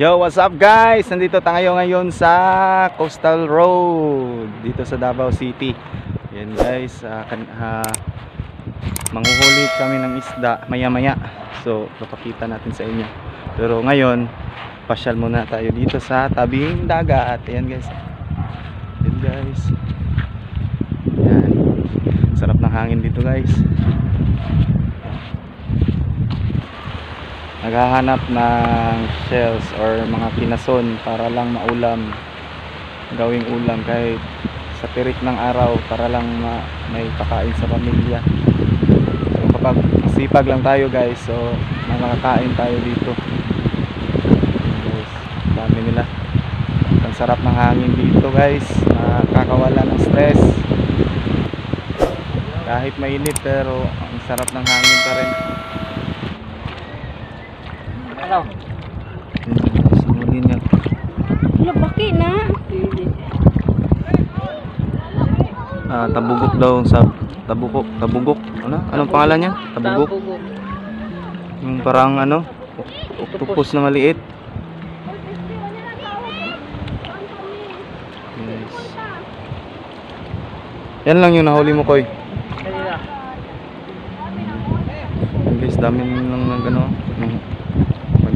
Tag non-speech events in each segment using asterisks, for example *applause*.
Yo, what's up guys? Nandito tayo ngayon sa Coastal Road dito sa Davao City. Yan guys, ah, kan- ah, manghuhuli kami ng isda maya-maya. So, papakita natin sa inyo. Pero ngayon, pasyal muna tayo dito sa tabing dagat. Ayan guys. Yan guys. Yan. Sarap ng hangin dito guys. Naghahanap ng shells or mga kinason para lang maulam gawing ulam kahit sa tirik ng araw para lang ma may pakain sa pamilya. So kapag sipag lang tayo guys so makakain tayo dito. Guys dami nila. Ang sarap ng hangin dito guys. Nakakawala ng stress. Kahit mainit pero ang sarap ng hangin pa rin Hmm, sunodin niya. Labaki na. Ah, tabugok daw sa tabugok, tabugok. Ano? Anong pangalan niya? Tabugok. Tabugok. Yung parang ano, octopus na maliit. Yes. Yan lang yung nahuli mo, Koy. Guys, dami lang ng ano,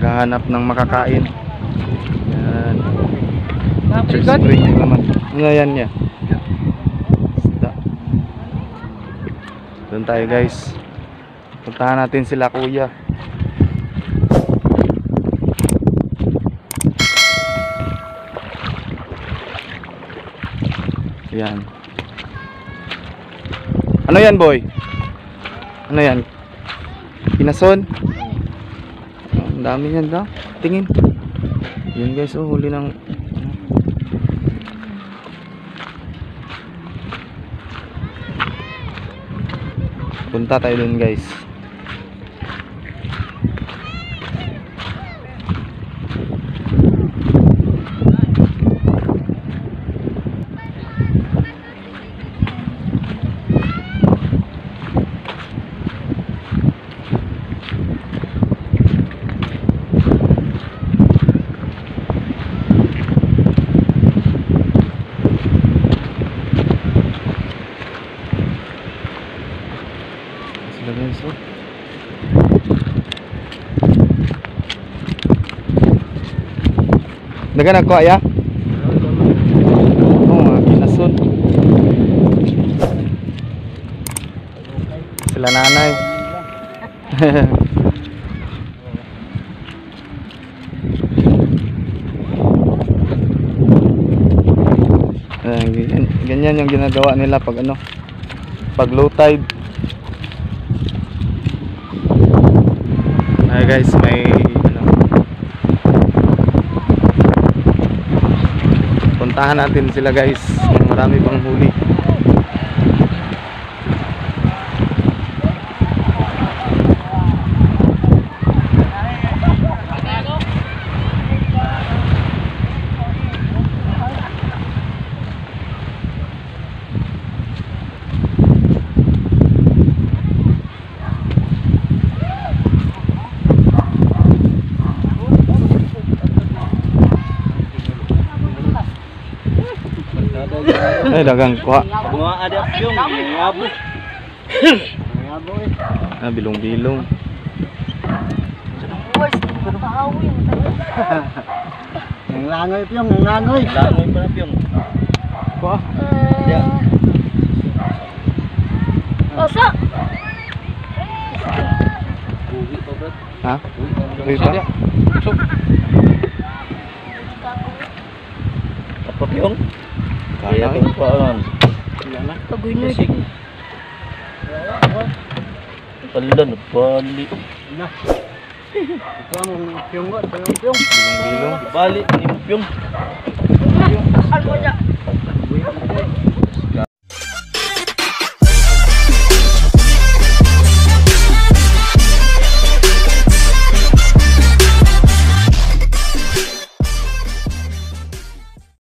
ng maghahanap ng makakain. Yan. Naprigot? spring yung laman. Ano yan niya? Doon tayo guys. Puntahan natin sila kuya. Yan. Ano yan boy? Ano yan? Pinason? Dami niyan daw. Tingin. Yun guys, oh, huli ng Punta tayo dun guys. Sila guys, oh. Daga nagkuha ya? Oo, mga kinasun. Sila nanay. *laughs* Ganyan, ganyan yung ginagawa nila pag ano pag low tide ay guys. May ano puntahan natin sila guys. Marami pang huli ay dagang kuha Mga adap yung ngabo. Ngabo eh. ah bilong bilong Ang langoy piyong, ang langoy. Langoy pa na piyong. kuha Yeah. Osa. Buhi pa bro. ha Buhi Buhi kaya itong paon. Wala na. Pagunoy. Sige. Wala na. Bali. Na. Ito ang impyong ko. Ito ang impyong. Bali. Impyong. Alpo niya.